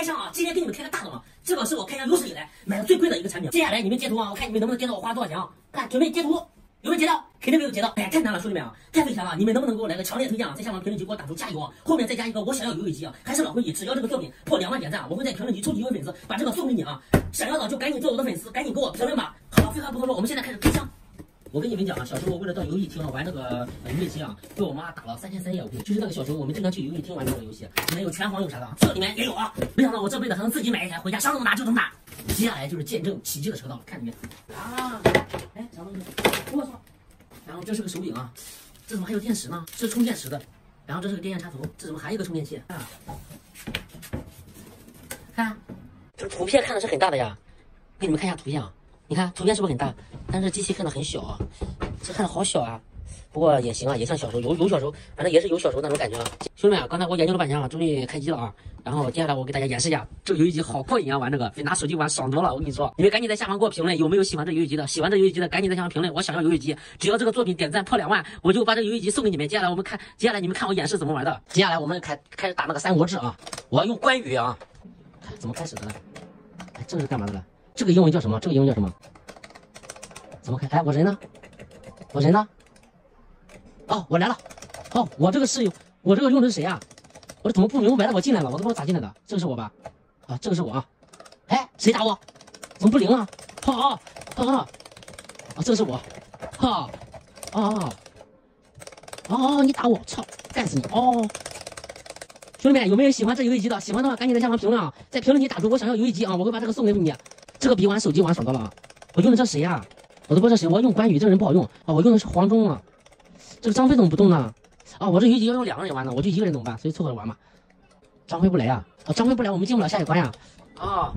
开箱啊！今天给你们开个大的嘛，这个是我开箱有史以来买的最贵的一个产品。接下来你们截图啊，我看你们能不能截到我花多少钱啊？看，准备截图，有没有截到？肯定没有截到。哎，太难了，兄弟们啊，太费钱了！你们能不能给我来个强烈推荐啊？在下方评论区给我打出加油啊！后面再加一个我想要游戏机啊！还是老规矩，只要这个作品破两万点赞，我会在评论区抽取一位粉丝，把这个送给你啊！想要的就赶紧做我的粉丝，赶紧给我评论吧！好，废话不多说，我们现在开始开箱。我跟你们讲啊，小时候我为了到游戏厅玩那个游戏机啊，被我妈打了三天三夜。我跟就是那个小时候我们经常去游戏厅玩这个游戏，里面有拳皇有啥的，这里面也有啊。没想到我这辈子还能自己买一台回家，想怎么打就怎么打。接下来就是见证奇迹的车道了，看里面啊，哎，啥东西？我操！然后这是个手柄啊，这怎么还有电池呢？这是充电池的。然后这是个电线插头，这怎么还有个充电器？啊，看，这图片看的是很大的呀，给你们看一下图片啊。你看图片是不是很大？但是机器看的很小啊，这看着好小啊。不过也行啊，也像小时候有有小时候，反正也是有小时候那种感觉啊。兄弟们，刚才我研究了半天啊，终于开机了啊。然后接下来我给大家演示一下，这个游戏机好过瘾啊，玩这个比拿手机玩爽多了。我跟你说，你们赶紧在下方给我评论，有没有喜欢这游戏机的？喜欢这游戏机的，赶紧在下方评论，我想要游戏机。只要这个作品点赞破两万，我就把这个游戏机送给你们。接下来我们看，接下来你们看我演示怎么玩的。接下来我们开开始打那个三国志啊，我要用关羽啊，怎么开始的呢？哎，这个是干嘛的呢？这个英文叫什么？这个英文叫什么？怎么开？哎，我人呢？我人呢？哦，我来了。哦，我这个是，我这个用的是谁啊？我这怎么不明白的？我进来了，我都不知道咋进来的。这个是我吧？啊，这个是我啊。哎，谁打我？怎么不灵啊？啊啊啊！啊，这个是我。哈啊啊！啊，你打我，操，干死你！哦，兄弟们，有没有喜欢这游戏机的？喜欢的话，赶紧在下方评论啊，在评论区打出我想要游戏机啊，我会把这个送给你。这个比玩手机玩爽多了啊！我用的这谁呀？我都不知道谁，我要用关羽，这个人不好用啊！我用的是黄忠啊，这个张飞怎么不动呢？啊，我这游戏要用两个人玩呢，我就一个人怎么办？所以凑合着玩嘛。张飞不来啊？啊，张飞不来，我们进不了下一关呀。啊！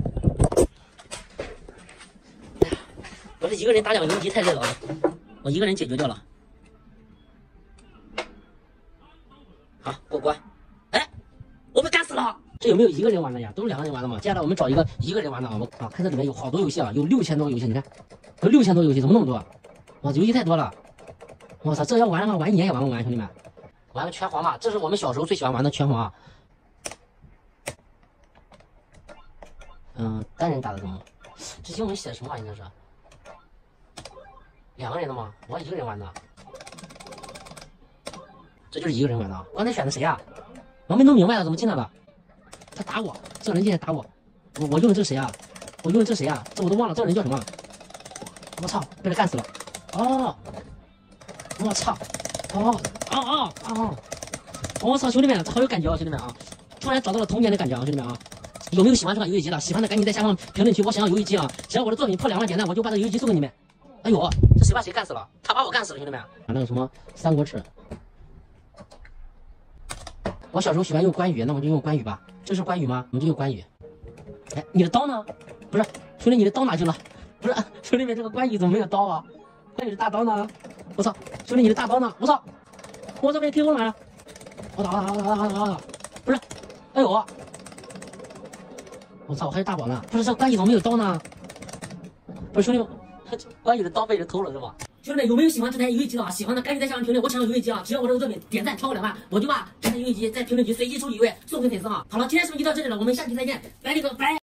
我这一个人打两个游戏机太累了！我一个人解决掉了。好，过关。哎，我被干死了！这有没有一个人玩的呀？都是两个人玩的嘛。接下来我们找一个一个人玩的啊！我啊，看这里面有好多游戏啊，有六千多个游戏，你看。有六千多游戏，怎么那么多？哇，游戏太多了！我操，这要玩的话，玩一年也玩不完，兄弟们。玩个拳皇吧，这是我们小时候最喜欢玩的拳皇。嗯，单人打的怎么？这英文写的什么玩意？这是两个人的吗？我一个人玩的。这就是一个人玩的。刚才选的谁呀？我没弄明白了，怎么进来了？他打我，这人进来打我。我我用的这是谁啊？我用的这是谁啊？这我都忘了，这人叫什么？我操，被他干死了！哦，我操，哦，哦哦哦，我操，兄弟们，这好有感觉啊，兄弟们啊！突然找到了童年的感觉啊，兄弟们啊！有没有喜欢这款游戏机的？喜欢的赶紧在下方评论区，我想要游戏机啊！只要我的作品破两万点赞，我就把这游戏机送给你们。哎呦，这谁把谁干死了？他把我干死了，兄弟们！啊，那个什么三国志，我小时候喜欢用关羽，那我就用关羽吧。这是关羽吗？我们就用关羽。哎，你的刀呢？不是，兄弟，你的刀哪去了？不是兄弟们，这个关羽怎么没有刀啊？关羽的大刀呢？我操！兄弟，你的大刀呢？我操！我这边天空来了！我打我打我打我打我打！不是，哎呦！我操！我还有大宝呢！不是这关羽怎么没有刀呢？不是兄弟们，关羽的刀被人偷了是吧？兄弟们有没有喜欢这台游戏机的啊？喜欢的赶紧在下方评论，我想要游戏机啊！只要我这个作品点赞超过两万，我就把这台游戏机在评论区随机抽一位送给粉丝啊！好了，今天视频就到这里了，我们下期再见，拜了个拜！